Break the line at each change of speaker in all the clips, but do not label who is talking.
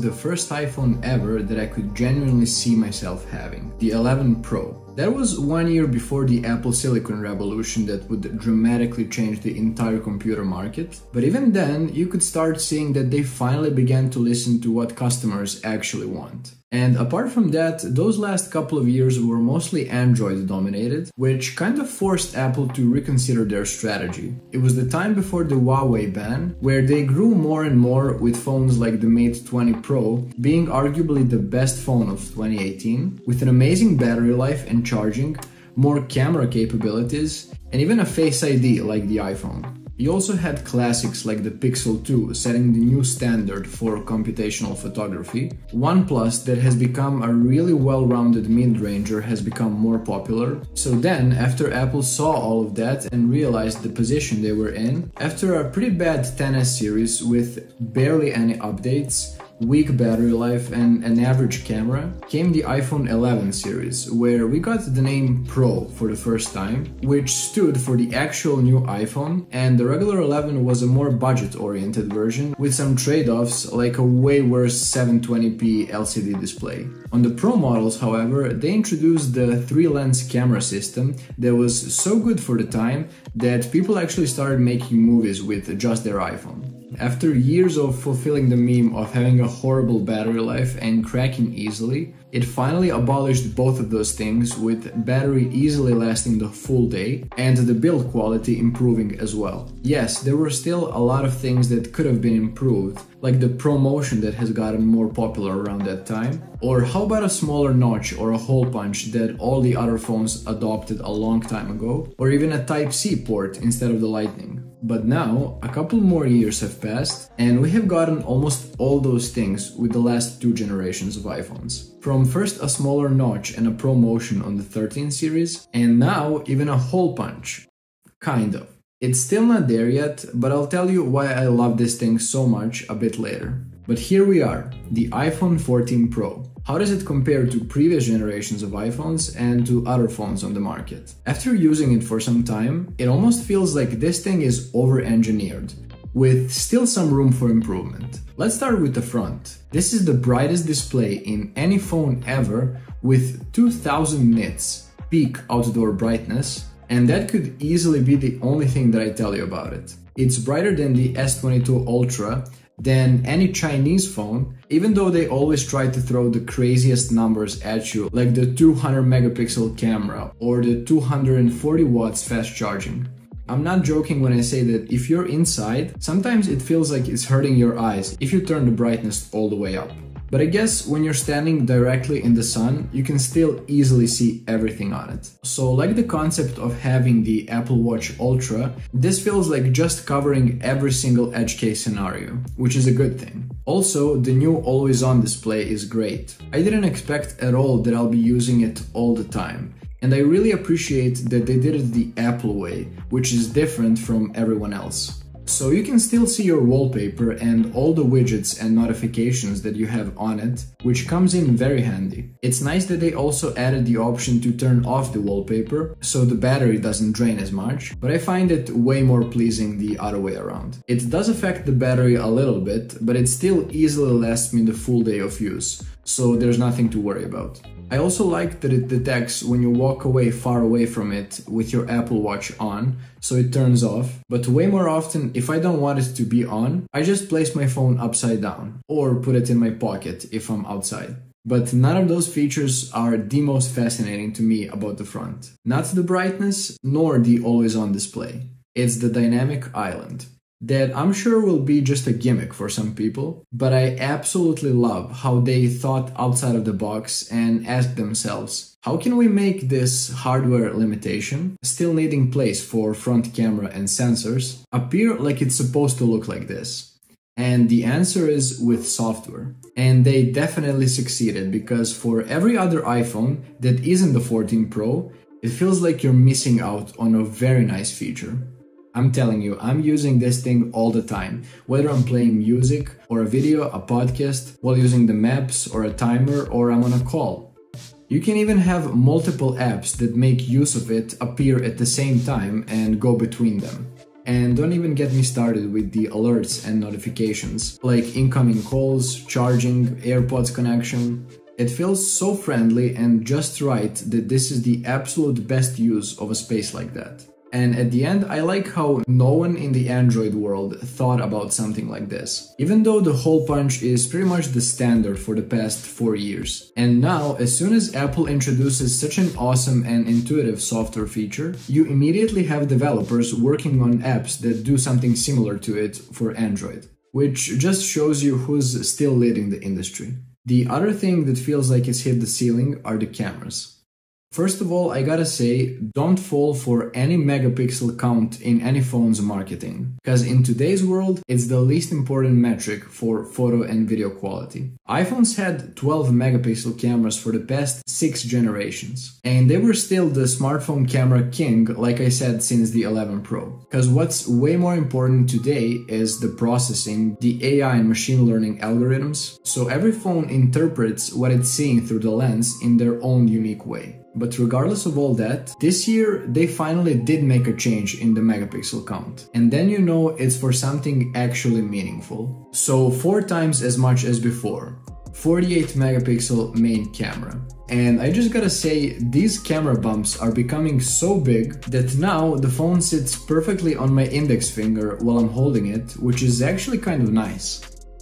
was 2019 and Apple released the first iPhone ever that I could genuinely see myself having, the 11 Pro. That was one year before the Apple Silicon revolution that would dramatically change the entire computer market. But even then, you could start seeing that they finally began to listen to what customers actually want. And apart from that, those last couple of years were mostly Android dominated, which kind of forced Apple to reconsider their strategy. It was the time before the Huawei ban, where they grew more and more with phones like the Mate 20 Pro being arguably the best phone of 2018, with an amazing battery life and charging, more camera capabilities, and even a Face ID like the iPhone. He also had classics like the Pixel 2 setting the new standard for computational photography. OnePlus that has become a really well-rounded mid-ranger has become more popular. So then, after Apple saw all of that and realized the position they were in, after a pretty bad 10s series with barely any updates, weak battery life and an average camera, came the iPhone 11 series, where we got the name Pro for the first time, which stood for the actual new iPhone, and the regular 11 was a more budget-oriented version with some trade-offs like a way worse 720p LCD display. On the Pro models, however, they introduced the three-lens camera system that was so good for the time that people actually started making movies with just their iPhone. After years of fulfilling the meme of having a horrible battery life and cracking easily, it finally abolished both of those things with battery easily lasting the full day and the build quality improving as well. Yes, there were still a lot of things that could have been improved, like the ProMotion that has gotten more popular around that time, or how about a smaller notch or a hole punch that all the other phones adopted a long time ago, or even a Type-C port instead of the Lightning. But now, a couple more years have passed, and we have gotten almost all those things with the last two generations of iPhones. From first a smaller notch and a ProMotion on the 13 series, and now even a hole punch. Kind of. It's still not there yet, but I'll tell you why I love this thing so much a bit later. But here we are, the iPhone 14 Pro. How does it compare to previous generations of iPhones and to other phones on the market? After using it for some time, it almost feels like this thing is over-engineered, with still some room for improvement. Let's start with the front. This is the brightest display in any phone ever with 2000 nits peak outdoor brightness, and that could easily be the only thing that I tell you about it. It's brighter than the S22 Ultra than any Chinese phone, even though they always try to throw the craziest numbers at you, like the 200 megapixel camera or the 240 watts fast charging. I'm not joking when I say that if you're inside, sometimes it feels like it's hurting your eyes if you turn the brightness all the way up. But I guess when you're standing directly in the sun, you can still easily see everything on it. So like the concept of having the Apple Watch Ultra, this feels like just covering every single edge case scenario, which is a good thing. Also, the new always on display is great. I didn't expect at all that I'll be using it all the time. And I really appreciate that they did it the Apple way, which is different from everyone else. So you can still see your wallpaper and all the widgets and notifications that you have on it, which comes in very handy. It's nice that they also added the option to turn off the wallpaper, so the battery doesn't drain as much, but I find it way more pleasing the other way around. It does affect the battery a little bit, but it still easily lasts me the full day of use, so there's nothing to worry about. I also like that it detects when you walk away far away from it with your Apple Watch on, so it turns off. But way more often, if I don't want it to be on, I just place my phone upside down or put it in my pocket if I'm outside. But none of those features are the most fascinating to me about the front. Not the brightness, nor the always on display. It's the dynamic island that I'm sure will be just a gimmick for some people, but I absolutely love how they thought outside of the box and asked themselves, how can we make this hardware limitation, still needing place for front camera and sensors, appear like it's supposed to look like this? And the answer is with software. And they definitely succeeded because for every other iPhone that isn't the 14 Pro, it feels like you're missing out on a very nice feature. I'm telling you, I'm using this thing all the time, whether I'm playing music or a video, a podcast, while using the maps or a timer or I'm on a call. You can even have multiple apps that make use of it appear at the same time and go between them. And don't even get me started with the alerts and notifications, like incoming calls, charging, AirPods connection. It feels so friendly and just right that this is the absolute best use of a space like that. And at the end, I like how no one in the Android world thought about something like this. Even though the hole punch is pretty much the standard for the past 4 years. And now, as soon as Apple introduces such an awesome and intuitive software feature, you immediately have developers working on apps that do something similar to it for Android. Which just shows you who's still leading the industry. The other thing that feels like it's hit the ceiling are the cameras. First of all, I gotta say, don't fall for any megapixel count in any phone's marketing, because in today's world, it's the least important metric for photo and video quality. iPhones had 12 megapixel cameras for the past 6 generations, and they were still the smartphone camera king, like I said, since the 11 Pro. Because what's way more important today is the processing, the AI and machine learning algorithms, so every phone interprets what it's seeing through the lens in their own unique way. But regardless of all that, this year they finally did make a change in the megapixel count. And then you know it's for something actually meaningful. So 4 times as much as before. 48 megapixel main camera. And I just gotta say, these camera bumps are becoming so big that now the phone sits perfectly on my index finger while I'm holding it, which is actually kind of nice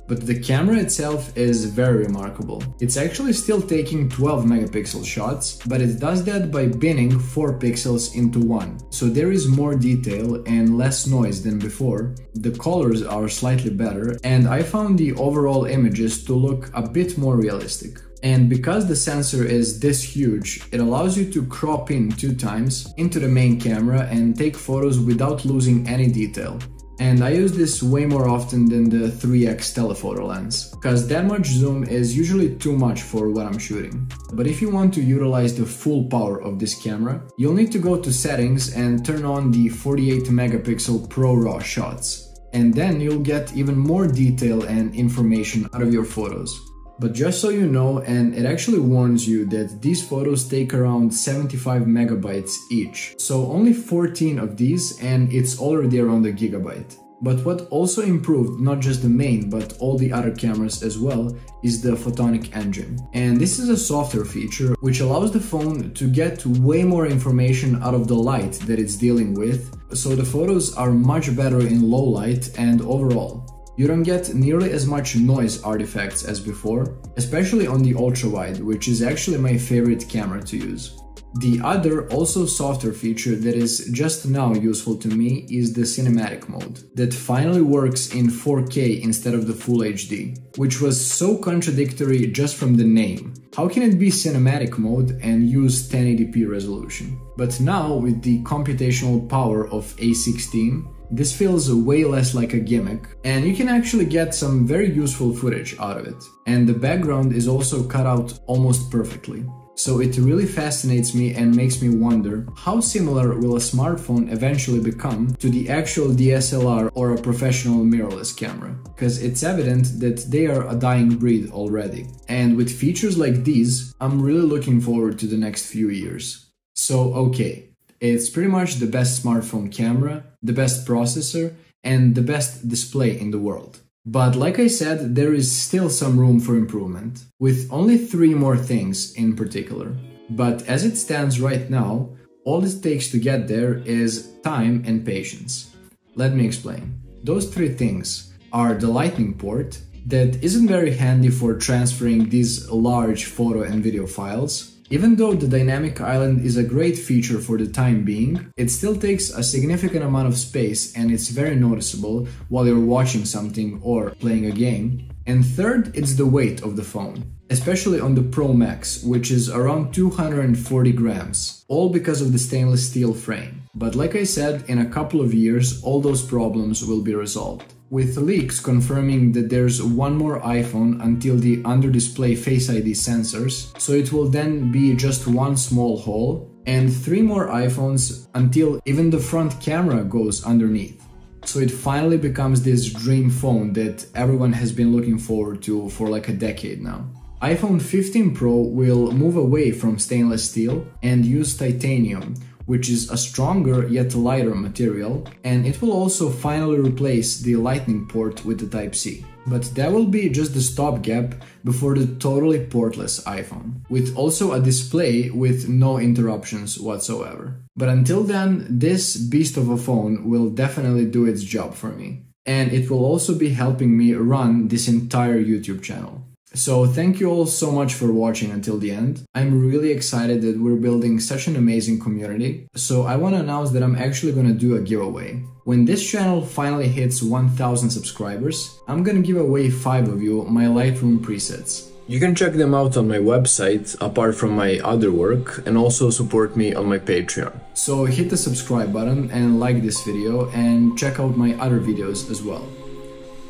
but the camera itself is very remarkable. It's actually still taking 12 megapixel shots, but it does that by binning 4 pixels into one. So there is more detail and less noise than before. The colors are slightly better, and I found the overall images to look a bit more realistic. And because the sensor is this huge, it allows you to crop in two times into the main camera and take photos without losing any detail. And I use this way more often than the 3x telephoto lens, because that much zoom is usually too much for what I'm shooting. But if you want to utilize the full power of this camera, you'll need to go to settings and turn on the 48 megapixel Pro RAW shots. And then you'll get even more detail and information out of your photos. But just so you know, and it actually warns you that these photos take around 75 megabytes each. So only 14 of these and it's already around a gigabyte. But what also improved not just the main but all the other cameras as well is the photonic engine. And this is a software feature which allows the phone to get way more information out of the light that it's dealing with, so the photos are much better in low light and overall. You don't get nearly as much noise artifacts as before, especially on the ultra wide, which is actually my favorite camera to use. The other, also softer feature that is just now useful to me is the cinematic mode, that finally works in 4K instead of the Full HD, which was so contradictory just from the name. How can it be cinematic mode and use 1080p resolution? But now, with the computational power of A16, this feels way less like a gimmick, and you can actually get some very useful footage out of it. And the background is also cut out almost perfectly. So it really fascinates me and makes me wonder how similar will a smartphone eventually become to the actual DSLR or a professional mirrorless camera? Because it's evident that they are a dying breed already. And with features like these, I'm really looking forward to the next few years. So okay, it's pretty much the best smartphone camera, the best processor, and the best display in the world. But like I said, there is still some room for improvement, with only three more things in particular. But as it stands right now, all it takes to get there is time and patience. Let me explain. Those three things are the lightning port, that isn't very handy for transferring these large photo and video files, even though the dynamic island is a great feature for the time being, it still takes a significant amount of space and it's very noticeable while you're watching something or playing a game. And third, it's the weight of the phone, especially on the Pro Max, which is around 240 grams, all because of the stainless steel frame. But like I said, in a couple of years, all those problems will be resolved with leaks confirming that there's one more iPhone until the under-display Face ID sensors, so it will then be just one small hole, and three more iPhones until even the front camera goes underneath. So it finally becomes this dream phone that everyone has been looking forward to for like a decade now. iPhone 15 Pro will move away from stainless steel and use titanium, which is a stronger yet lighter material, and it will also finally replace the Lightning port with the Type-C. But that will be just the stopgap before the totally portless iPhone, with also a display with no interruptions whatsoever. But until then, this beast of a phone will definitely do its job for me. And it will also be helping me run this entire YouTube channel. So thank you all so much for watching until the end. I'm really excited that we're building such an amazing community. So I want to announce that I'm actually going to do a giveaway. When this channel finally hits 1000 subscribers, I'm gonna give away 5 of you my Lightroom presets. You can check them out on my website, apart from my other work, and also support me on my Patreon. So hit the subscribe button and like this video, and check out my other videos as well.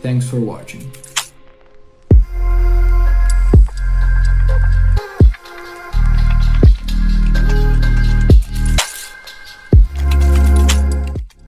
Thanks for watching.